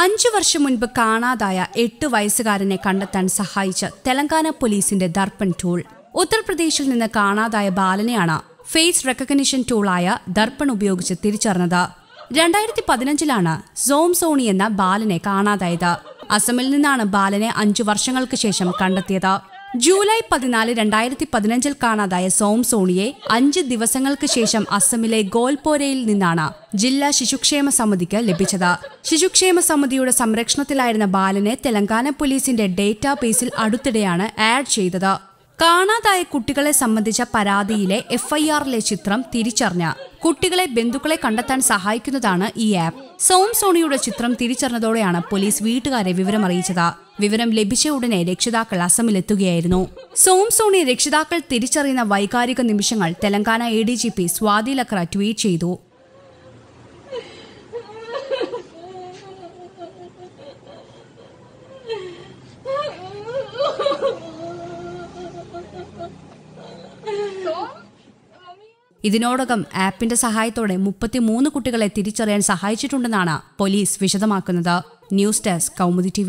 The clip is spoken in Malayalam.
അഞ്ചു വർഷം മുൻപ് കാണാതായ എട്ട് വയസ്സുകാരനെ കണ്ടെത്താൻ സഹായിച്ച തെലങ്കാന പോലീസിന്റെ ദർപ്പൺ ടൂൾ ഉത്തർപ്രദേശിൽ നിന്ന് കാണാതായ ബാലനെയാണ് ഫേസ് റെക്കഗ്നിഷൻ ടൂളായ ദർപ്പൺ ഉപയോഗിച്ച് തിരിച്ചറിഞ്ഞത്. രണ്ടായിരത്തി പതിനഞ്ചിലാണ് സോം സോണി എന്ന ബാലനെ കാണാതായത്. അസമിൽ നിന്നാണ് ബാലനെ അഞ്ചു വർഷങ്ങൾക്ക് ശേഷം കണ്ടെത്തിയത്. ജൂലൈ പതിനാല് രണ്ടായിരത്തി പതിനഞ്ചിൽ കാണാതായ സോം സോണിയെ അഞ്ച് ദിവസങ്ങൾക്ക് ശേഷം അസമിലെ ഗോൽപോരയിൽ നിന്നാണ് ജില്ലാ ശിശുക്ഷേമ സമിതിക്ക് ലഭിച്ചത്. ശിശുക്ഷേമ സമിതിയുടെ സംരക്ഷണത്തിലായിരുന്ന ബാലനെ തെലങ്കാന പോലീസിന്റെ ഡേറ്റാബേസിൽ അടുത്തിടെയാണ് ആഡ് ചെയ്തത്. കാണാതായ കുട്ടികളെ സംബന്ധിച്ച പരാതിയിലെ എഫ് ഐ ആറിലെ ചിത്രം തിരിച്ചറിഞ്ഞ കുട്ടികളെ ബന്ധുക്കളെ കണ്ടെത്താൻ സഹായിക്കുന്നതാണ് ഈ ആപ്പ്. സോം സോണിയുടെ ചിത്രം തിരിച്ചറിഞ്ഞതോടെയാണ് പോലീസ് വീട്ടുകാരെ വിവരം അറിയിച്ചത്. വിവരം ലഭിച്ച ഉടനെ രക്ഷിതാക്കൾ അസമിലെത്തുകയായിരുന്നു. സോം സോണി രക്ഷിതാക്കൾ തിരിച്ചറിയുന്ന വൈകാരിക നിമിഷങ്ങൾ Telangana A D G P tweet ചെയ്തു. ഇതിനോടകം ആപ്പിന്റെ സഹായത്തോടെ മുപ്പത്തിമൂന്ന് കുട്ടികളെ തിരിച്ചറിയാൻ സഹായിച്ചിട്ടുണ്ടെന്നാണ് police വിശദമാക്കുന്നത്. News desk Kaumudi T